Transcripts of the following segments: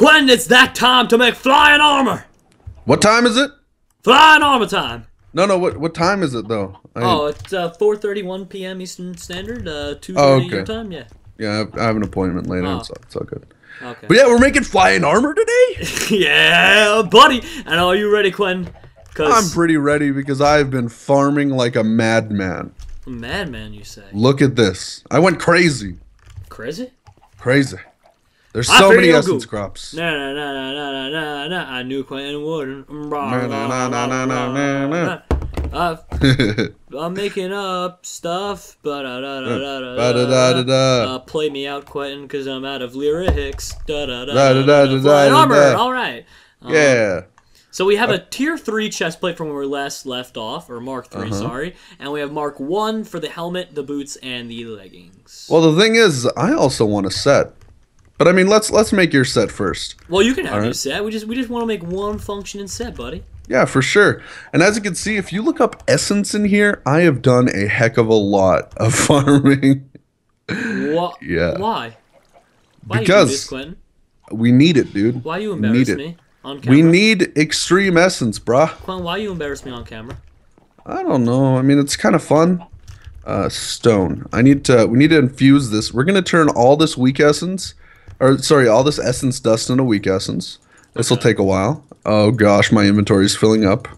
Quentin, it's that time to make flying armor. What time is it? Flying armor time. No, no. What what time is it though? I, Oh, it's uh, 4:31 p.m. Eastern Standard. Uh, 2:30 Oh, your okay. time. Yeah. yeah. I have, an appointment later. Oh. It's, all- it's all good. Okay. But yeah, we're making flying armor today. yeah, buddy. And are you ready, Quentin? Cause I'm pretty ready because I've been farming like a madman. A madman, you say? Look at this. I went crazy. Crazy? Crazy. There's so many essence good. crops. Na na na na na na na na. I knew Quentin wouldn't. Na, na, na, na, na, na, na. Uh, I'm making up stuff. Ba da da da da da. Ba-da-da-da-da. Uh, play me out, Quentin, because I'm out of lyrics. Da da da. Da-da-da-da-da-da. Armor. All right. Um, yeah. So we have a tier three chest plate from where we last left off, or Mark 3 Uh-huh. sorry, and we have Mark one for the helmet, the boots, and the leggings. Well, the thing is, I also want a set. But I mean, let's let's make your set first. Well, you can have All your right. set. We just we just want to make one functioning set, buddy. Yeah, for sure. And as you can see, if you look up essence in here, I have done a heck of a lot of farming. What? Yeah. Why? Why do you do Because- this, Quentin? We need it, dude. Why you need embarrass it. me on camera? We need extreme essence, bruh. Quentin, why you embarrass me on camera? I don't know. I mean, it's kind of fun. Uh, stone. I need to. We need to infuse this. We're gonna turn all this weak essence, or sorry, all this essence dust into weak essence. This will take a while. Oh gosh, my inventory is filling up.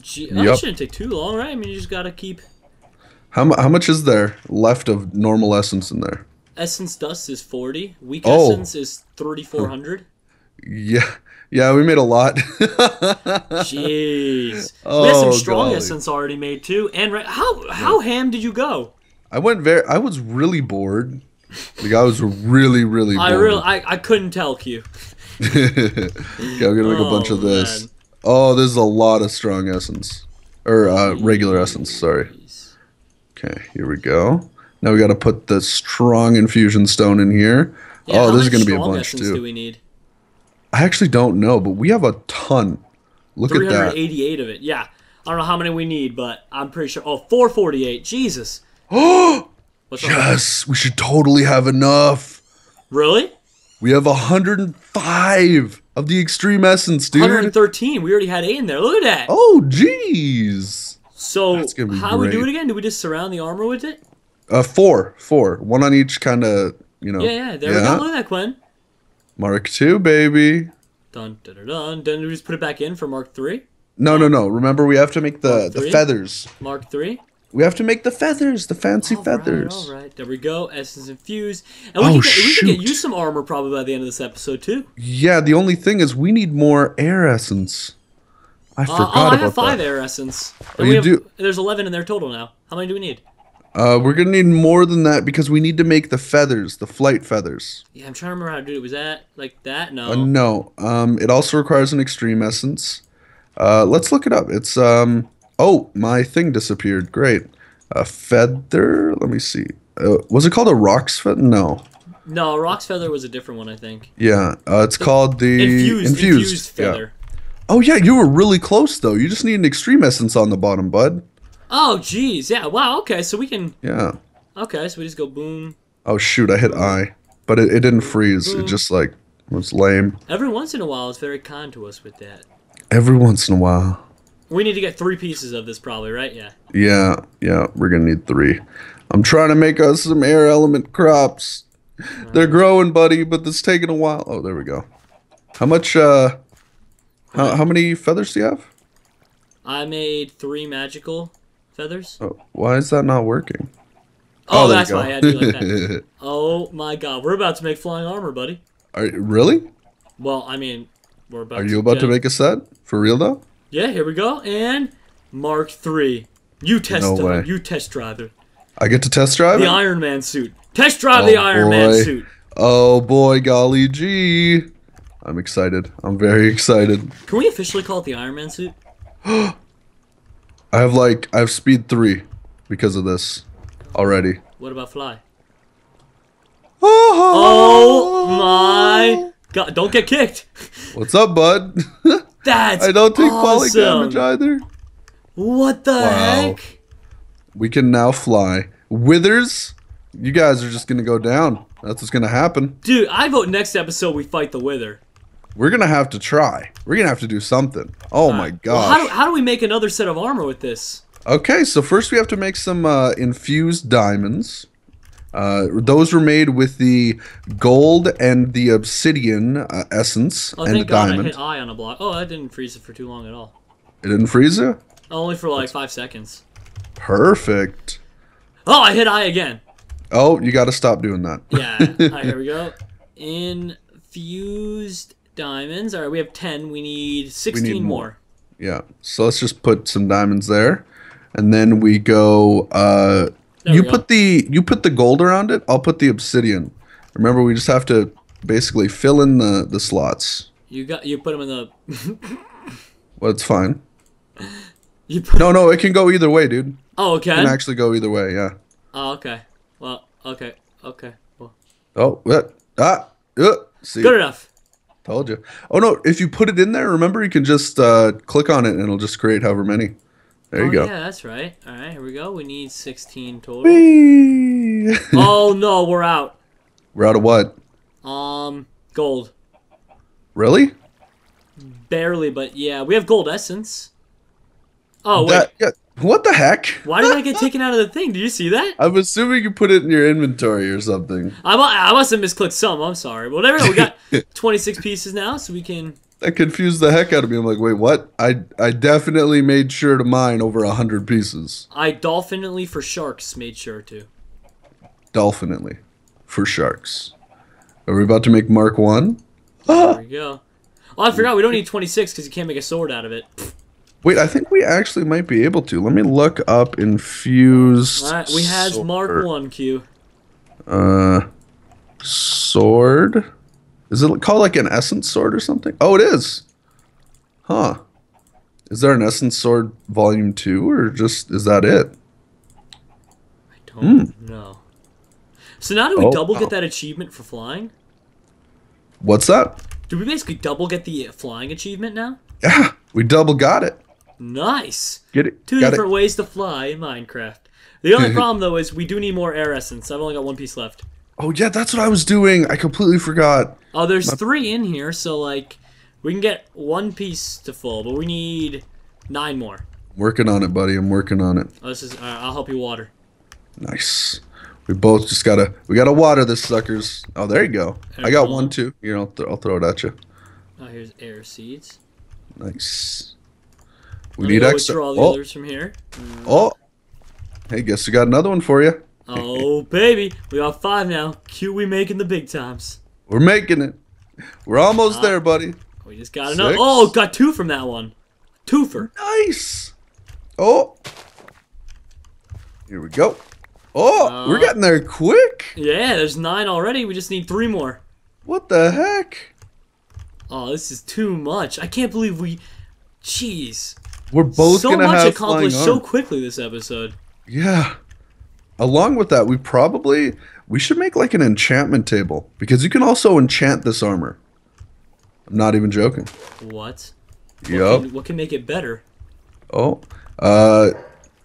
Gee, oh, it shouldn't take too long, right? I mean, you just gotta keep How how much is there left of normal essence in there? essence dust is forty, weak Oh. essence is thirty four hundred. Yeah, yeah, we made a lot. Jeez, we had Oh, some strong golly. essence already made too. And right, how how ham did you go? I went very. I was really bored. Like I was really, really bored. I really I, I couldn't tell Q. yeah, I'm gonna make a bunch Oh, of this. man. Oh, there's a lot of strong essence, or uh, regular essence. Sorry. Okay, here we go. Now we got to put the strong infusion stone in here. Yeah, oh, this is gonna be a bunch essence Do too. we need I actually don't know, but we have a ton. Look at that. eighty eight of it? Yeah, I don't know how many we need, but I'm pretty sure. Oh, 448. Jesus. Oh, What's yes, we should totally have enough. Really? We have 105 of the extreme essence, dude. 113. We already had eight in there. Look at that. Oh, jeez. so that's gonna be how we do it again? Do we just surround the armor with it? Uh, four, four, one on each kind of, you know. Yeah, yeah. There we go. Look at that, Quinn. Mark two, baby. Dun dun dun dun. Then we just put it back in for Mark three. No, no, no. Remember, we have to make the the feathers. Mark three. We have to make the feathers, the fancy All right, feathers. all right. There we go. Essence infused. And we, Oh, can get, we can get you some armor probably by the end of this episode too. Yeah, the only thing is we need more air essence. I Uh, forgot oh, I about have five that. air essence. Oh, you have, do? There's 11 in there total now. How many do we need? Uh, we're gonna need more than that because we need to make the feathers, the flight feathers. Yeah, I'm trying to remember how to do it. Was that like that? No. Uh, no, um, it also requires an extreme essence. Uh, let's look it up. It's um. Oh, my thing disappeared. Great. A feather. Let me see. Uh, was it called a rock's feather? No. No, Rock's Feather was a different one, I think. Yeah. Uh, it's called the Infused, infused, yeah. feather. Oh yeah, you were really close though. You just need an extreme essence on the bottom, bud. Oh, jeez. Yeah. Wow. Okay. So we can. Yeah. Okay. So we just go boom. Oh shoot, I hit I, but it, it didn't freeze. It just like was lame. Every once in a while, it's very kind to us with that. Every once in a while. We need to get three pieces of this, probably, right? Yeah. Yeah, yeah, we're gonna need three. I'm trying to make us some air element crops. They're growing, buddy, but it's taking a while. Oh, there we go. How much? uh How how many feathers do you have? I made three magical feathers. Oh, why is that not working? Oh, you that's why I had to like that. Oh my god, we're about to make flying armor, buddy. Are really? Well, I mean, we're about. Are you about to make a set for real though? Yeah, here we go. And Mark Three. You test No way. You test drive it. I get to test drive The it. Iron Man suit. Test drive the Oh, Iron Man boy. suit. Oh boy, golly gee! I'm excited. I'm very excited. Can we officially call it the Iron Man suit? I have like I have speed three because of this already. What about fly? Oh my god! Don't get kicked. What's up, bud? That's I don't take poly awesome. damage either. What the Wow. heck? We can now fly. Withers, You guys are just gonna go down. That's what's gonna happen. Dude, I vote next episode we fight the Wither. We're gonna have to try. We're gonna have to do something. Oh my god. Well, how, do, how do we make another set of armor with this? Okay, so first we have to make some uh, infused diamonds. Uh, those were made with the gold and the obsidian uh, essence Oh, and thank the God I diamond. hit I on a block. Oh, that didn't freeze it for too long at all. It didn't freeze it. Only for like five seconds. Perfect. Oh, I hit I again. Oh, you got to stop doing that. Yeah. Alright, here we go. Infused diamonds. Alright, we have 10. We need 16 more. more. Yeah. So let's just put some diamonds there, and then we go. Uh, There you put the you put the gold around it. I'll put the obsidian. Remember, we just have to basically fill in the the slots. You got you put them in the Well, it's fine. You put No, no, it can go either way, dude. Oh, It can actually go either way. Yeah. Oh, okay. Well, okay. Okay. Well, Oh, what? Ah, uh, see, good enough. told you. Oh no, if you put it in there, remember you can just uh, click on it and it'll just create however many. There you oh, go. Yeah, that's right. All right, here we go. We need 16 total. Oh no, we're out. We're out of what? Um, gold. Really? Barely, but yeah, we have gold essence. Oh wait, That, yeah. What the heck? why did I get taken out of the thing? Did you see that? I'm assuming you put it in your inventory or something. I, I must have misclicked some. I'm sorry. Well, there we go. We got 26 pieces now, so we can. That confused the heck out of me. I'm like, wait, what? I I definitely made sure to mine over a hundred pieces. I dolphinately for sharks made sure to. Dolphinately, for sharks. Are we about to make Mark one? There we go. Oh, I forgot we don't need 26 because you can't make a sword out of it. Wait, I think we actually might be able to. Let me look up infused. All right, we has Mark. One Q. Uh, sword. Is it called like an essence sword or something? Oh, it is. Huh. Is there an essence sword volume two, or just is that it? I don't hmm. know. So now do we. Oh, double wow. get that achievement for flying? What's that? Do we basically double get the uh, flying achievement now? Yeah, we double got it. Nice. Get it? Two got different ways to fly in Minecraft. The only problem though is we do need more air essence. I've only got one piece left. Oh yeah, that's what I was doing. I completely forgot. Oh, there's three in here, so like we can get one piece to full, but we need nine more. Working on it, buddy. I'm working on it. Oh, this is. Uh, I'll help you water. Nice. We both just gotta we gotta water this suckers. Oh, there you go. I got one too. You know, I'll, th- I'll throw it at you. Oh, here's air seeds. Nice. We Let need extra. withdraw the Oh, others from here. oh. Hey, guess we got another one for you. Oh baby, we got five now. Q, we making the big times. We're making it. We're almost Ah. there, buddy. We just got another. Oh, got two from that one. Two for. Nice. Oh. Here we go. Oh, we're Uh. getting there quick. Yeah, there's nine already. We just need three more. What the heck? Oh, this is too much. I can't believe we. Jeez. We're both so much accomplished so quickly this episode. Yeah. Along with that, we probably we should make like an enchantment table because you can also enchant this armor. I'm not even joking. What? What can, what can make it better? Oh. Uh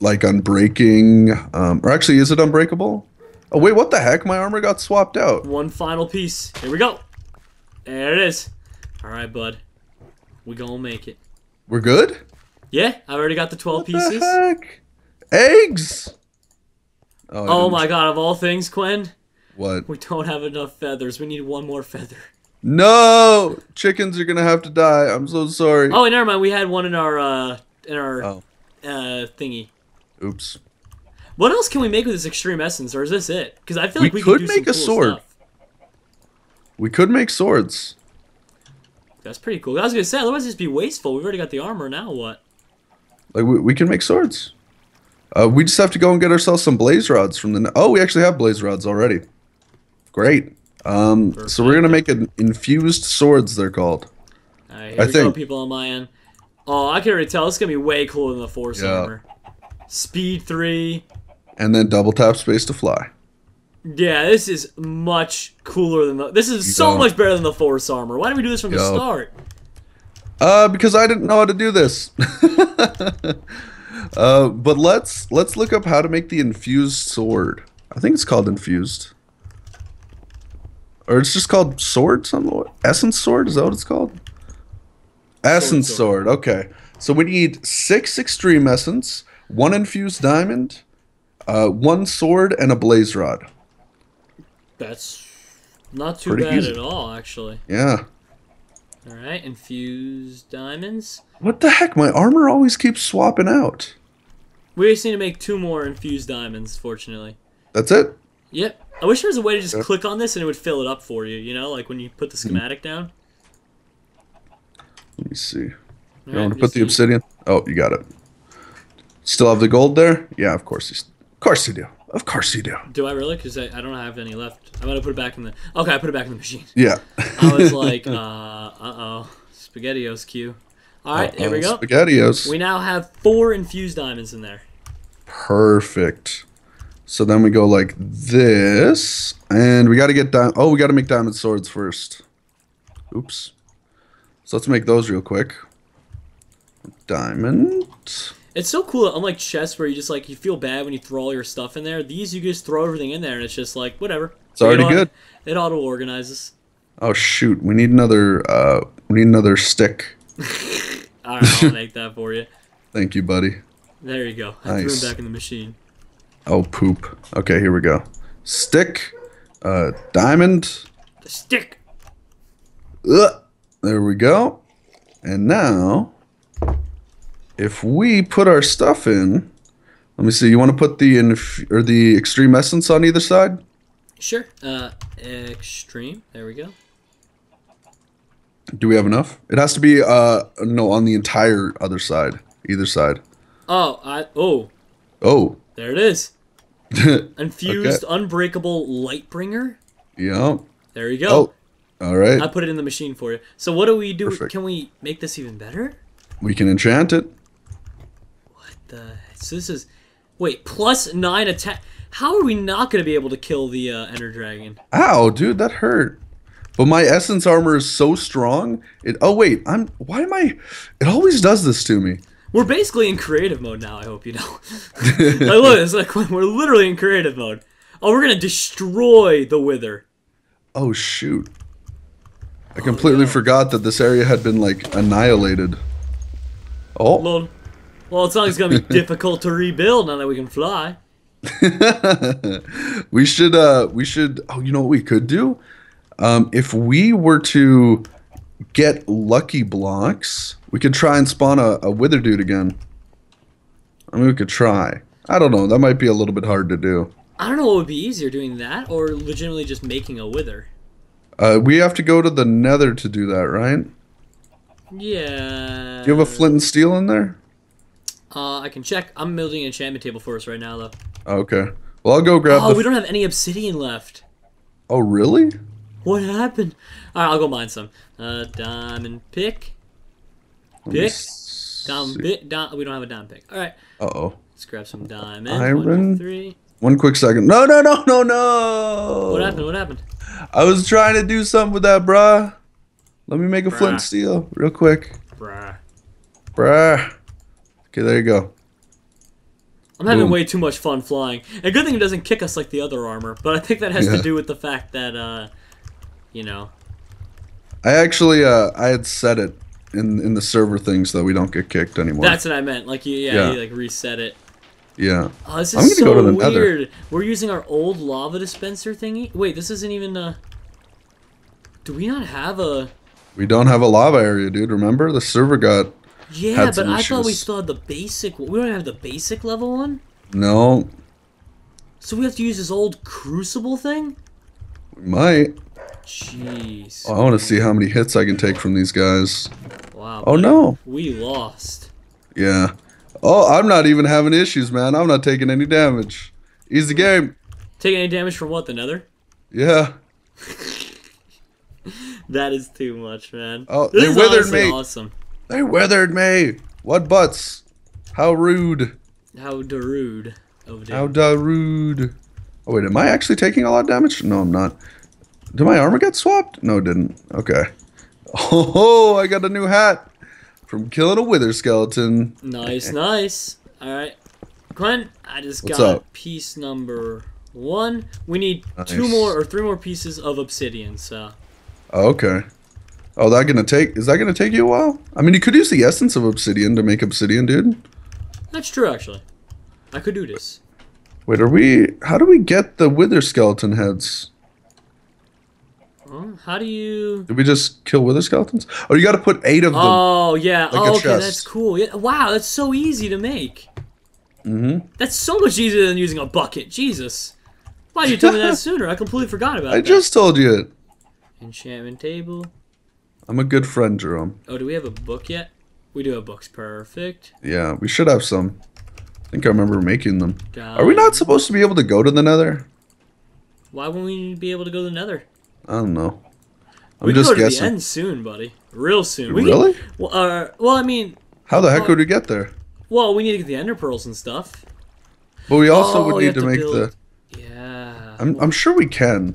like unbreaking. Um or actually is it unbreakable? Oh wait, what the heck? My armor got swapped out. One final piece. Here we go. There it is. All right, bud. We gonna make it. We're good? Yeah, I already got the 12 What pieces. the heck? Eggs. I Oh my god, of all things, Quinn, What? we don't have enough feathers. We need one more feather. No! Chickens are gonna have to die. I'm so sorry. Oh, never mind. We had one in our uh in our Oh. uh thingy. Oops. What else can we make with this extreme essence, or is this it? Because I feel like We we, could make a cool sword. Stuff. We could make swords. That's pretty cool. I was gonna say, otherwise it'd be wasteful. We've already got the armor. Now what? Like we, we can make swords. Uh, we just have to go and get ourselves some blaze rods from the. Oh, we actually have blaze rods already. Great. Um, so we're gonna make an infused swords. They're called. All right, I we go, think- people on my end. Oh, I can already tell. It's gonna be way cooler than the force Yeah. armor. Speed three. And then double tap space to fly. Yeah, this is much cooler than the. This is so Yeah. much better than the force armor. Why did we do this from the start? Uh, because I didn't know how to do this. uh, but let's let's look up how to make the infused sword. I think it's called infused. Or it's just called sword, something. Essence sword is that what it's called? Essence sword. sword. Okay, so we need six extreme essence, one infused diamond, uh, one sword, and a blaze rod. That's not too Pretty bad easy. at all, actually. Yeah. All right, infused diamonds. What the heck? My armor always keeps swapping out. We just need to make two more infused diamonds, fortunately. That's it. Yep. I wish there was a way to just Yeah. click on this and it would fill it up for you, you know, like when you put the schematic down. Let me see. You All want to put the do- obsidian? Oh, you got it. Still have the gold there? Yeah, of course. You, of course you do. Of course you do. Do I really? Because I, I don't have any left. I'm going to put it back in the... Okay, I put it back in the machine. Yeah. I was like, uh, uh-oh. SpaghettiOs Q. All right, here we go. Spaghettios. We now have four infused diamonds in there. Perfect. So then we go like this, and we got to get di- Oh, we got to make diamond swords first. Oops. So let's make those real quick. Diamond. It's so cool, unlike chess where you just like, you feel bad when you throw all your stuff in there. These, you just throw everything in there and it's just like, whatever. It's already It auto- good. It auto-organizes. Oh shoot, we need another. Uh, we need another stick. All right, I'll make that for you. Thank you, buddy. There you go. I Nice. threw it back in the machine. Oh poop. Okay, here we go. Stick. Uh, diamond. The stick. Ugh. There we go. And now, if we put our stuff in, let me see. You want to put the inf- or the extreme essence on either side? Sure. Uh, extreme. There we go. Do we have enough? It has to be uh no on the entire other side, either side. Oh, I. Oh, Oh. there it is. Infused unbreakable lightbringer. Yeah. There you go. Oh. All right. I put it in the machine for you. So what do we do? Perfect. Can we make this even better? We can enchant it. What the? So this is. Wait, plus nine attack. How are we not going to be able to kill the uh, Ender Dragon? Ow, dude, that hurt. But my essence armor is so strong. It. Oh wait, I'm. Why am I? It always does this to me. We're basically in creative mode now. I hope you know. like, look, it's like we're literally in creative mode. Oh, we're gonna destroy the Wither. Oh shoot. I completely no. forgot that this area had been like annihilated. Oh. Well, it's not it's gonna be difficult to rebuild now that we can fly. we should uh we should oh you know what we could do? Um if we were to get lucky blocks, we could try and spawn a, a wither dude again. I mean we could try. I don't know, that might be a little bit hard to do. I don't know what would be easier, doing that or legitimately just making a Wither. Uh we have to go to the nether to do that, right? Yeah. Do you have a flint and steel in there? Uh, I can check. I'm building an enchantment table for us right now, though. Okay. Well I'll go grab Oh, we don't have any obsidian left. Oh really? What happened? All right, I'll go mine some. Uh, diamond pick. Pick. Diamond pick. Di- we don't have a diamond pick. All right, Uh-oh. let's grab some diamond. Iron. One, two, three. One quick second. No, no, no, no, no. What happened? What happened? I was trying to do something with that, bruh. Let me make a flint and steel real quick. Bruh. Bruh. Okay, there you go. I'm having Boom. way too much fun flying. A good thing it doesn't kick us like the other armor, but I think that has Yeah. to do with the fact that, uh, you know. I actually, uh, I had set it in in the server thing so that we don't get kicked anymore. That's what I meant. Like, you, yeah, Yeah. you, like, reset it. yeah. Oh, this I'm is gonna so go to the nether. weird. We're using our old lava dispenser thingy. Wait, this isn't even, uh... Do we not have a... We don't have a lava area, dude. Remember the server got Yeah, but I thought we still had the basic... We don't have the basic level one? no. So we have to use this old crucible thing? We might. Jeez. Oh, I want to see how many hits I can take from these guys. Wow. Oh no. We lost. Yeah. Oh, I'm not even having issues, man. I'm not taking any damage. Easy game. Taking any damage from what, the nether? Yeah. That is too much, man. Oh, this they withered me. awesome. They withered me. What butts? How rude. How darude. Oh. How da rude. Oh wait, am I actually taking a lot of damage? No, I'm not. Did my armor get swapped? No, it didn't. Okay. Oh, I got a new hat from killing a wither skeleton. Nice, nice. Alright. Glenn, I just What's got up? piece number One. We need two more or three more pieces of obsidian. So okay. Oh, that gonna take? Is that gonna take you a while? I mean, you could use the essence of obsidian to make obsidian, dude. that's true, actually. I could do this. Wait, are we? How do we get the wither skeleton heads? Huh? How do you? Did we just kill wither skeletons? Oh, you got to put eight of them. Oh yeah. Like oh, okay, chest. that's cool. Yeah. Wow, that's so easy to make. mm-hmm. That's so much easier than using a bucket. Jesus. Why did you tell me that sooner? I completely forgot about that. I that. just told you it. enchantment table. I'm a good friend, Jerome. Oh, do we have a book yet? We do have books. Perfect. Yeah, we should have some. I think I remember making them. Are we not supposed to be able to go to the Nether? Why won't we be able to go to the Nether? I don't know. I'm we just go to the guessing. end soon, buddy. Real soon. We can- Really? well, uh, well, I mean, How the heck Oh. would we get there? well, we need to get the ender pearls and stuff. But we also Oh, would need to to make build- the. Yeah. I'm, I'm sure we can.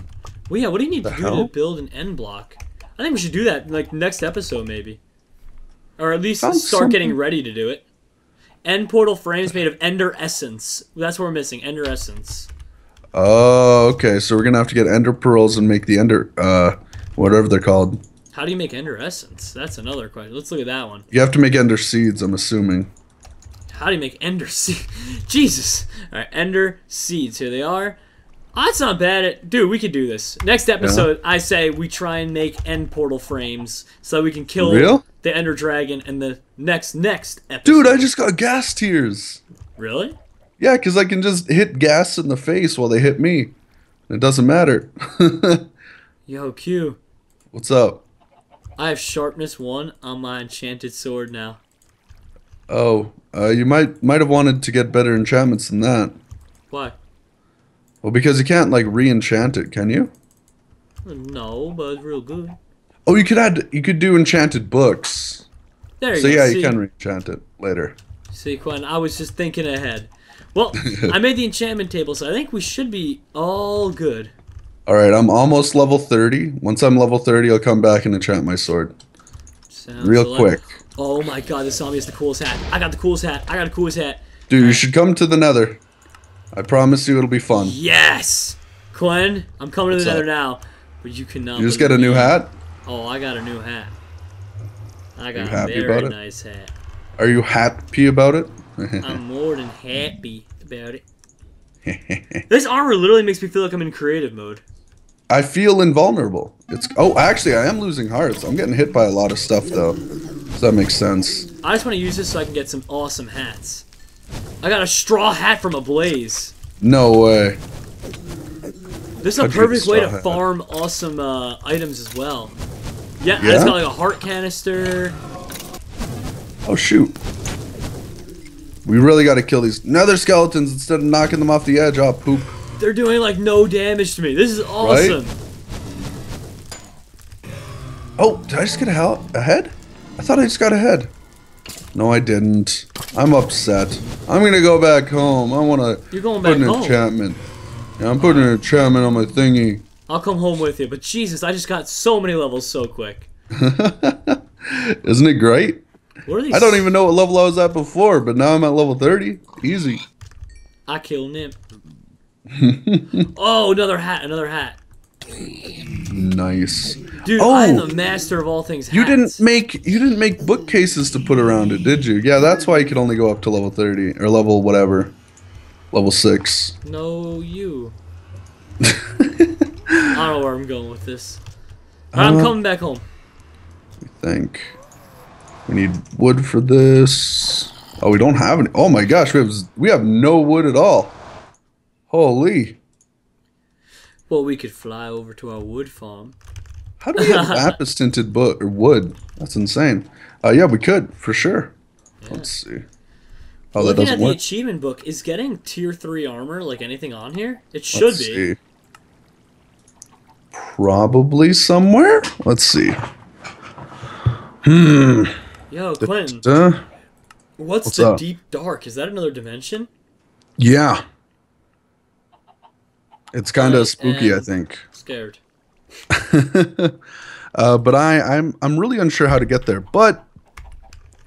well, yeah. What do you need The to do to build an end block? I think we should do that like next episode, maybe, or at least Sounds start getting ready to do it. End portal frames made of ender essence. That's what we're missing. Ender essence. Oh, okay. So we're gonna have to get ender pearls and make the ender, uh, whatever they're called. How do you make ender essence? That's another question. Let's look at that one. You have to make ender seeds. I'm assuming. How do you make ender seed? Jesus. All right, ender seeds. Here they are. Oh, that's not bad. Dude, we could do this. Next episode, I say we try and make end portal frames so we can kill Real? the ender dragon in the next next episode. Dude, I just got ghast tears. really? Yeah, because I can just hit ghast in the face while they hit me. It doesn't matter. Yo, Q. What's up? I have sharpness one on my enchanted sword now. Oh, uh, you might might have wanted to get better enchantments than that. Why? Well, because you can't like re-enchant it, can you? No, but it's real good. Oh, you could add. You could do enchanted books. There you So go. So yeah, See? you can re-enchant it later. See, Quinn, I was just thinking ahead. Well, I made the enchantment table, so I think we should be all good. All right, I'm almost level 30. Once I'm level 30, I'll come back and enchant my sword. Sounds Real quick. Oh my god, this zombie has the coolest hat. I got the coolest hat. I got the coolest hat. Dude, you should come to the nether. I promise you it'll be fun. Yes! Quinn, I'm coming What's to the nether now. But you cannot. You just get a new hat? Oh, I got a new hat. I got a very nice hat. Are you happy about it? I'm more than happy about it. This armor literally makes me feel like I'm in creative mode. I feel invulnerable. It's oh, actually, I am losing hearts. I'm getting hit by a lot of stuff though. Does that make sense? I just want to use this so I can get some awesome hats. I got a straw hat from a blaze. No way. This is a How'd you perfect a way to hat? farm awesome uh, items as well. Yeah, I Yeah? just got like a heart canister. Oh shoot. We really got to kill these nether skeletons instead of knocking them off the edge. Oh poop. They're doing like no damage to me. This is awesome. Right? Oh, did I just get a, a head? I thought I just got a head. No, I didn't. I'm upset. I'm gonna go back home. I wanna You're going put back an home. enchantment. Yeah, I'm putting an enchantment on my thingy. I'll come home with you. But Jesus, I just got so many levels so quick. Isn't it great? What are these? I don't even know what level I was at before, but now I'm at level 30. Easy. I killed him. oh, another hat, another hat. Nice. Dude, Oh. I'm the master of all things hats. You didn't make you didn't make bookcases to put around it, did you? Yeah, that's why you could only go up to level 30 or level whatever. Level 6. No, you. I don't know where I'm going with this. I'm Uh, coming back home. think. We need wood for this. Oh, we don't have any. Oh my gosh, we have we have no wood at all. Holy! Well, we could fly over to our wood farm. How do we have lapis tinted book or wood? That's insane. Uh, yeah, we could for sure. Let's see. Oh, that Looking doesn't at the achievement book, is getting tier 3 armor like anything on here? It should Let's be. see. Probably somewhere. Let's see. Yo, Quentin, Uh, what's, what's the up? deep dark? Is that another dimension? yeah. It's kind of spooky, I think. Scared. uh, but I, I'm I'm really unsure how to get there. But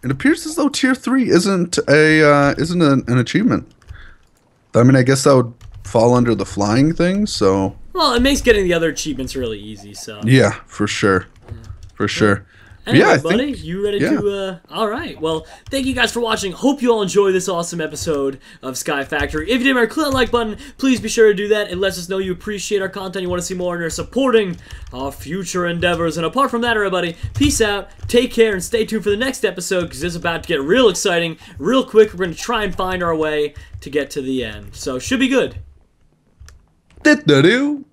it appears as though tier three isn't a uh, isn't an, an achievement. I mean, I guess that would fall under the flying thing. So Well, it makes getting the other achievements really easy. So yeah, for sure, for sure. Anyway, yeah, buddy, think you ready yeah. to? Uh, all right. Well, thank you guys for watching. Hope you all enjoy this awesome episode of Sky Factory. If you did, remember, click that like button. Please be sure to do that. It lets us know you appreciate our content. You want to see more, and you're supporting our future endeavors. And apart from that, everybody, peace out. Take care, and stay tuned for the next episode because it's about to get real exciting, real quick. We're going to try and find our way to get to the end. So should be good. Did-do-do.